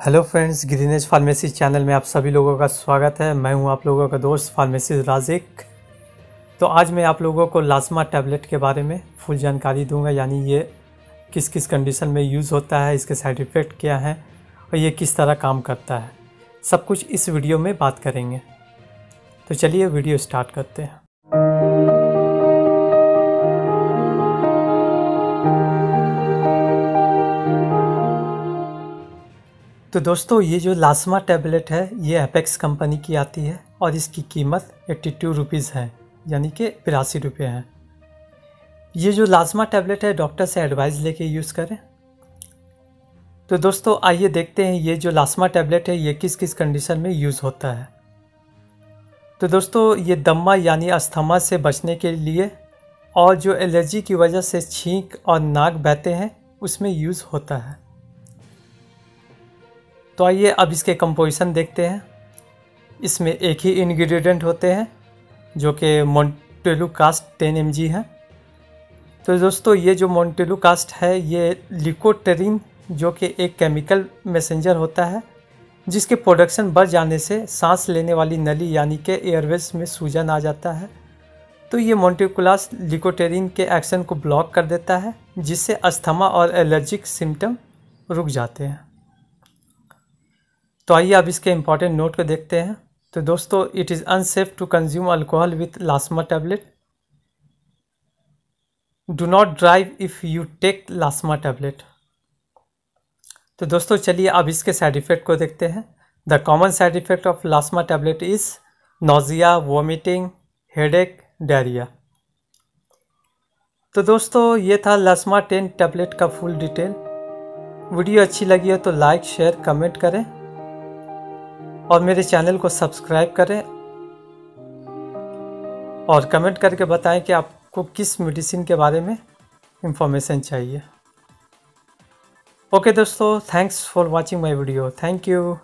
Hello friends Greenage pharmacy channel में आप सभी लोगों का स्वागत है। मैं हूँ आप लोगों का दोस्त फार्मेसी राजिक तो आज मैं आप लोगों को लाजमा टैबलेट के बारे में फुल जानकारी दूँगा, यानी ये किस किस कंडीशन में यूज़ होता है, इसके साइड इफ़ेक्ट क्या हैं और ये किस तरह काम करता है। सब कुछ इस वीडियो में बात करेंगे। तो चलिए वीडियो स्टार्ट करते हैं। तो दोस्तों, ये जो लासमा टैबलेट है, ये एपेक्स कंपनी की आती है और इसकी कीमत एट्टी टू रुपीज़ है, यानी कि बिरासी रुपये हैं। ये जो लाजमा टैबलेट है, डॉक्टर से एडवाइस लेके यूज़ करें। तो दोस्तों, आइए देखते हैं ये जो लासमा टैबलेट है, ये किस किस कंडीशन में यूज़ होता है। तो दोस्तों, ये दम्मा यानी अस्थमा से बचने के लिए और जो एलर्जी की वजह से छींक और नाक बहते हैं, उसमें यूज़ होता है। तो आइए अब इसके कंपोजिशन देखते हैं। इसमें एक ही इंग्रेडिएंट होते हैं, जो कि मोन्टेलू कास्ट टेन एम है। तो दोस्तों, ये जो मोन्टेलू कास्ट है, ये लिकोटेरिन जो कि एक केमिकल मैसेंजर होता है, जिसके प्रोडक्शन बढ़ जाने से सांस लेने वाली नली, यानी कि एयरवेज में सूजन आ जाता है। तो ये मोन्टिकुलास लिकोटेरिन के एक्शन को ब्लॉक कर देता है, जिससे अस्थमा और एलर्जिक सिम्टम रुक जाते हैं। तो आइए अब इसके इंपॉर्टेंट नोट को देखते हैं। तो दोस्तों it is unsafe to consume alcohol with Lasma tablet do not drive if you take Lasma tablet तो दोस्तों, चलिए अब इसके साइड इफ़ेक्ट को देखते हैं। The common side effect of Lasma tablet is nausea vomiting headache diarrhoea तो दोस्तों, ये था लास्मा टेन टैबलेट का फुल डिटेल वीडियो अच्छी लगी है तो लाइक शेयर कमेंट करें। और मेरे चैनल को सब्सक्राइब करें और कमेंट करके बताएँ कि आपको किस मेडिसिन के बारे में इंफॉर्मेशन चाहिए। ओके दोस्तों thanks for watching my video thank you